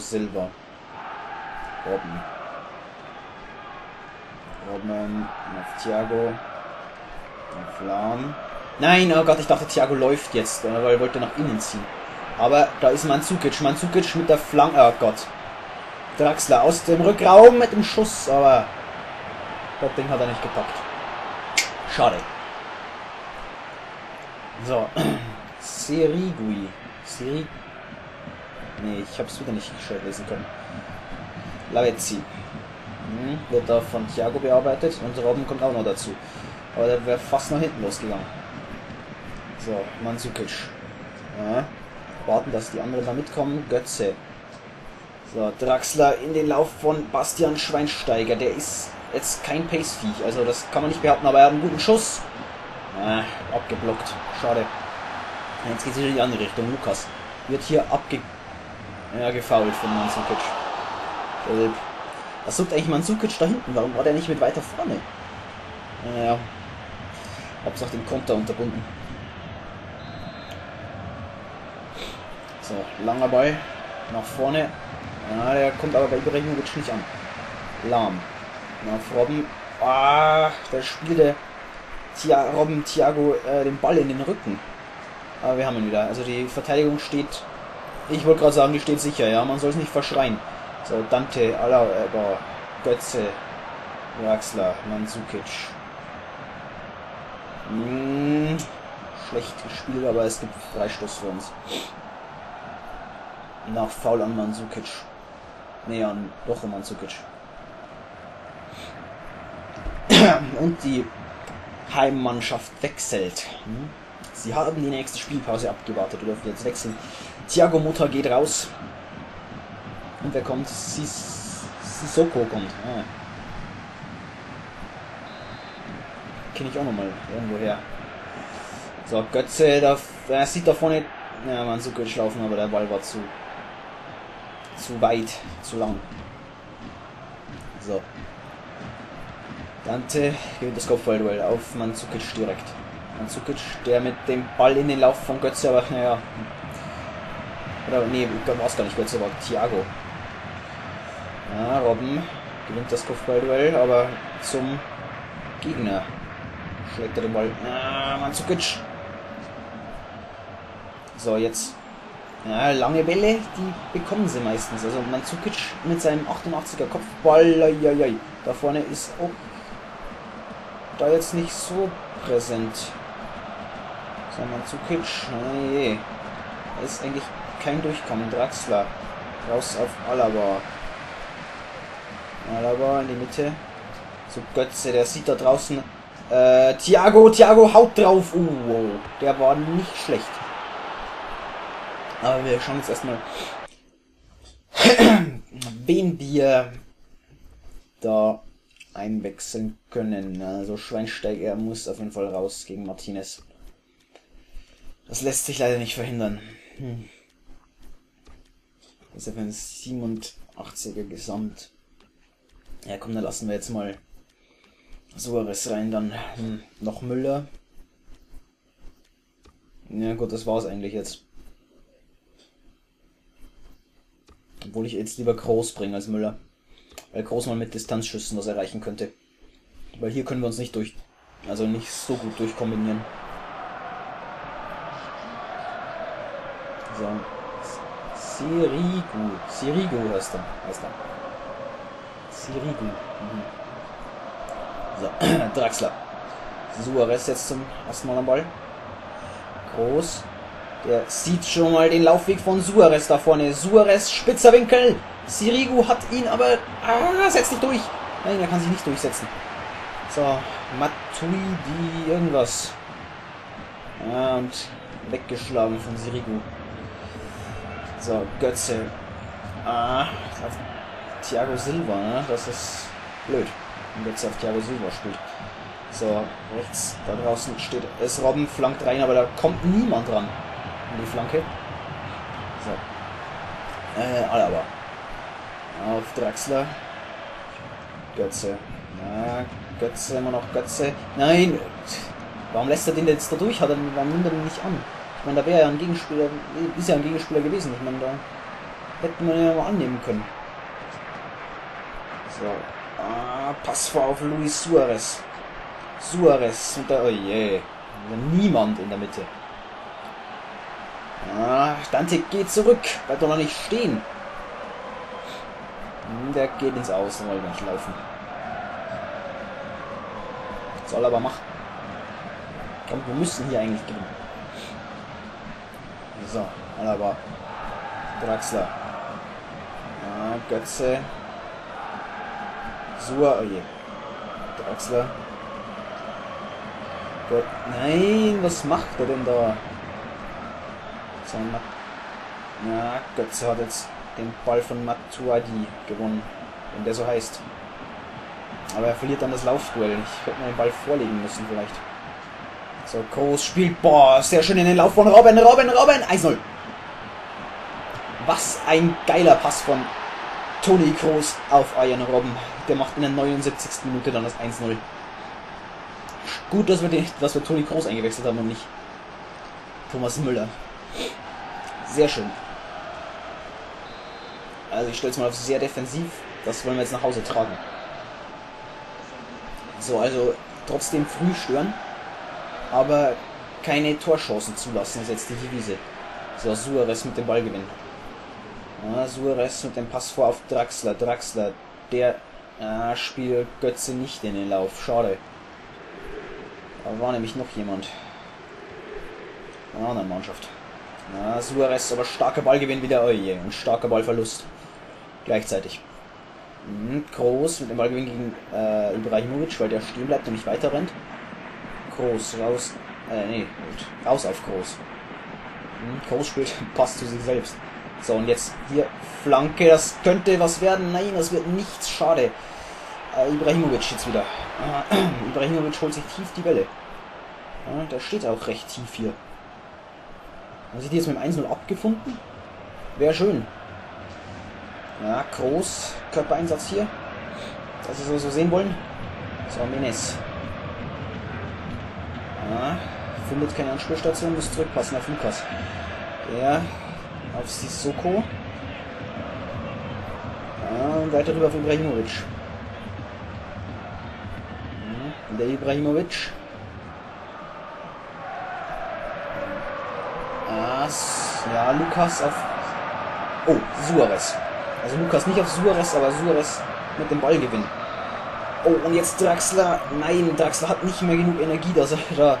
Silva. Robben. Robben auf Thiago. Auf Lahm. Nein, oh Gott, ich dachte, Thiago läuft jetzt, äh, weil er wollte nach innen ziehen. Aber da ist Manzukic. Manzukic mit der Flanke. Oh Gott. Draxler aus dem Rückraum mit dem Schuss, aber das Ding hat er nicht gepackt. Schade. So. Serigui. Seri. Nee, ich hab's wieder nicht gescheit lesen können. Lavezzi. Hm, wird da von Thiago bearbeitet und Robben kommt auch noch dazu. Aber der wäre fast nach hinten losgegangen. So, Mansukic. Ja. Warten, dass die anderen da mitkommen. Götze. So, Draxler in den Lauf von Bastian Schweinsteiger. Der ist jetzt kein Pace-Viech, also das kann man nicht behaupten, aber er hat einen guten Schuss. Ah, abgeblockt. Schade. Jetzt geht es in die andere Richtung. Lukas wird hier abge... Ja, gefault von Mansukic. Gelb. Was sucht eigentlich Mansukic da hinten? Warum war der nicht mit weiter vorne? Naja. Hauptsache den Konter unterbunden. So, langer Ball. Nach vorne. Ja, der kommt aber bei Ibrahimovic nicht an. Lahm. Nach Robben. Ah, da spielte Tia Robben Thiago äh, den Ball in den Rücken. Aber wir haben ihn wieder. Also die Verteidigung steht. Ich wollte gerade sagen, die steht sicher, ja. Man soll es nicht verschreien. So, Dante, Alaba, Götze, Draxler, Mansukic. Hm, schlecht gespielt, aber es gibt Freistoß für uns. Nach Foul an Mansukic. Nee, an doch an Mansukic. Und die Heimmannschaft wechselt. Hm? Sie haben die nächste Spielpause abgewartet. Wir dürfen jetzt wechseln. Thiago Mutter geht raus. Und wer kommt? Sis Sissoko kommt. Ah. Kenne ich auch nochmal irgendwo her. So, Götze, da, er sieht da vorne. Ja, man so gut schlafen, aber der Ball war zu. zu weit, zu lang. So. Dante gewinnt das Kopfballduell auf Manzukic direkt. Manzukic, der mit dem Ball in den Lauf von Götze, aber naja. Oder nee, war es gar nicht Götze, war Thiago. Ja, Robben gewinnt das Kopfballduell, aber zum Gegner schlägt er den Ball. Ah, Manzukic. So, jetzt. Ja, lange Bälle, die bekommen sie meistens. Also Manzukic mit seinem 88er Kopfball, da vorne ist auch da jetzt nicht so präsent. So, Manzukic, nee. Da ist eigentlich kein Durchkommen. Draxler. Raus auf Alaba. Alaba in die Mitte. So Götze, der sieht da draußen. Äh, Thiago, Thiago haut drauf. Uh, wow. Der war nicht schlecht. Aber wir schauen jetzt erstmal, wen wir da einwechseln können. Also Schweinsteiger muss auf jeden Fall raus gegen Martinez. Das lässt sich leider nicht verhindern. Hm. Das ist ja für ein 87er Gesamt. Ja komm, dann lassen wir jetzt mal Suarez rein, dann hm, noch Müller. Ja gut, das war's eigentlich jetzt. Obwohl ich jetzt lieber Groß bringe als Müller. Weil Groß mal mit Distanzschüssen was erreichen könnte. Weil hier können wir uns nicht durch. Also nicht so gut durchkombinieren. So. Sirigu. Sirigu heißt er. Heißt er. Sirigu. Mhm. So. Draxler. Suarez jetzt zum ersten Mal am Ball. Groß. Der sieht schon mal den Laufweg von Suarez da vorne. Suarez, spitzer Winkel. Sirigu hat ihn aber... Ah, setzt nicht durch. Nein, er kann sich nicht durchsetzen. So, Matuidi irgendwas. Ja, und weggeschlagen von Sirigu. So, Götze. Ah, auf Thiago Silva, ne? Das ist blöd. Und Götze auf Thiago Silva spielt. So, rechts, da draußen steht es Robben, flankt rein, aber da kommt niemand dran an die Flanke. So. Äh, Alaba. Auf Draxler. Götze. Na, Götze, immer noch Götze. Nein! Warum lässt er den jetzt da durch? Hat er, warum nimmt er den nicht an? Ich meine, da wäre ja ein Gegenspieler, ist ja ein Gegenspieler gewesen. Ich meine, da Hätten wir ja mal annehmen können. So. Ah, Pass vor auf Luis Suarez. Suarez und der. Oh je. Niemand in der Mitte. Ah, Dante geht zurück. Bleibt doch noch nicht stehen. Hm, der geht ins Außen, wollte nicht laufen. Soll aber machen. Komm, wir müssen hier eigentlich gewinnen. So, Alaba. Draxler. Ah, Götze. Sua, oh. Draxler. Gott, nein, was macht er denn da? So, ja, Götze hat jetzt den Ball von Matuadi gewonnen, wenn der so heißt. Aber er verliert dann das Laufduell. Ich hätte mir den Ball vorlegen müssen vielleicht. So, Groß spielt. Boah, sehr schön in den Lauf von Robin, Robin, Robin. 1-0. Was ein geiler Pass von Toni Kroos auf Ian Robben. Der macht in der 79. Minute dann das 1-0. Gut, dass wir, den, dass wir Toni Kroos eingewechselt haben und nicht Thomas Müller. Sehr schön. Also ich stelle es mal auf sehr defensiv. Das wollen wir jetzt nach Hause tragen. So, also trotzdem früh stören, aber keine Torchancen zulassen, ist jetzt die Devise. So, Suarez mit dem Ballgewinn. Ja, Suarez mit dem Pass vor auf Draxler. Draxler, der äh, spielt Götze nicht in den Lauf. Schade. Da war nämlich noch jemand. Eine andere Mannschaft. Ja, Suarez, aber starker Ballgewinn wieder. Oh je, und starker Ballverlust. Gleichzeitig. Mhm, Groß mit dem Ballgewinn gegen äh, Ibrahimovic, weil der stehen bleibt und nicht weiter rennt. Groß, raus. Äh, nee, gut. Raus auf Groß. Mhm, Groß spielt, passt zu sich selbst. So, und jetzt hier Flanke, das könnte was werden. Nein, das wird nichts. Schade. Äh, Ibrahimovic jetzt wieder. Äh, Ibrahimovic holt sich tief die Welle. Ja, der steht auch recht tief hier. Haben sie die jetzt mit dem 1-0 abgefunden? Wäre schön. Ja, groß. Körpereinsatz hier. Das sie so, so sehen wollen. So, Menes. Ja, findet keine Anspielstation, muss zurückpassen auf Lukas. Der auf Sissoko. Ja, weiter rüber auf Ibrahimovic. Ja, der Ibrahimovic. Ja, Lukas auf. Oh, Suarez. Also Lukas nicht auf Suarez, aber Suarez mit dem Ballgewinn. Oh, und jetzt Draxler. Nein, Draxler hat nicht mehr genug Energie, dass er da,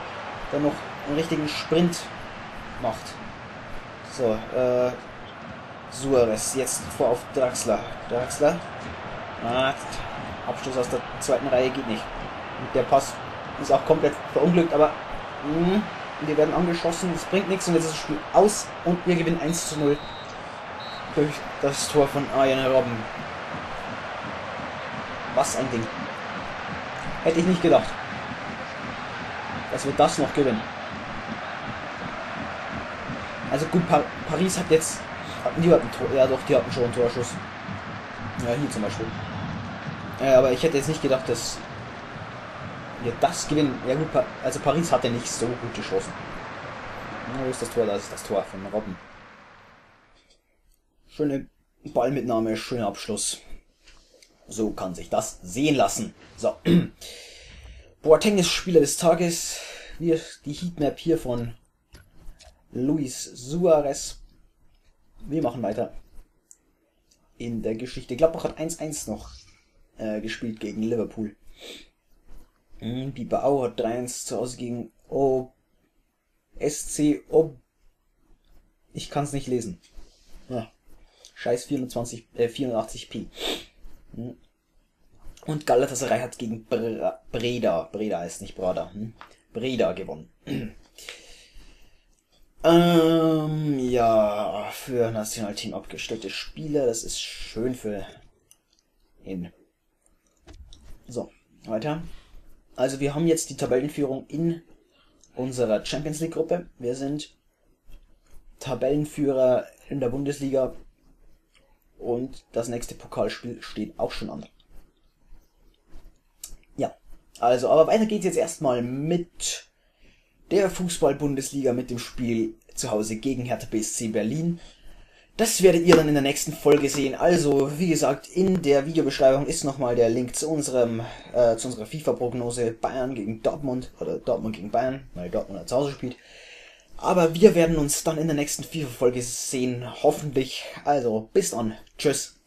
da noch einen richtigen Sprint macht. So, äh, Suarez jetzt vor auf Draxler. Draxler. Ah, Abschluss aus der zweiten Reihe geht nicht. Und der Pass ist auch komplett verunglückt, aber mh, hm, wir werden angeschossen, das bringt nichts und jetzt ist das Spiel aus und wir gewinnen 1 zu 0 durch das Tor von Arjen Robben. Was ein Ding. Hätte ich nicht gedacht, dass wir das noch gewinnen. Also gut, pa Paris hat jetzt. Hatten die hatten Tor, ja doch, die hatten schon einen Torschuss. Ja, hier zum Beispiel. Ja, aber ich hätte jetzt nicht gedacht, dass wir das gewinnen. Ja gut, also Paris hatte nicht so gute Chancen. Na, wo ist das Tor? Da ist das Tor von Robben. Schöne Ballmitnahme, schöner Abschluss. So kann sich das sehen lassen. So. Boateng ist Spieler des Tages. Wir, die Heatmap hier von Luis Suarez. Wir machen weiter in der Geschichte. Gladbach hat 1-1 noch äh, gespielt gegen Liverpool. Mhm, Bibao hat 3-1 zu Hause gegen O SC Ob. Ich kann es nicht lesen. Ja. Scheiß 24, äh, 84p. Und Galatasaray hat gegen Bre Breda, Breda heißt nicht Brada, hm? Breda gewonnen. Ähm, ja, für Nationalteam abgestellte Spieler, das ist schön für ihn. So, weiter. Also wir haben jetzt die Tabellenführung in unserer Champions League Gruppe. Wir sind Tabellenführer in der Bundesliga und das nächste Pokalspiel steht auch schon an. Ja, also, aber weiter geht's jetzt erstmal mit der Fußball-Bundesliga mit dem Spiel zu Hause gegen Hertha BSC Berlin. Das werdet ihr dann in der nächsten Folge sehen. Also, wie gesagt, in der Videobeschreibung ist nochmal der Link zu unserem, äh, zu unserer FIFA-Prognose Bayern gegen Dortmund oder Dortmund gegen Bayern, weil Dortmund zu Hause spielt. Aber wir werden uns dann in der nächsten FIFA-Folge sehen, hoffentlich. Also, bis dann. Tschüss.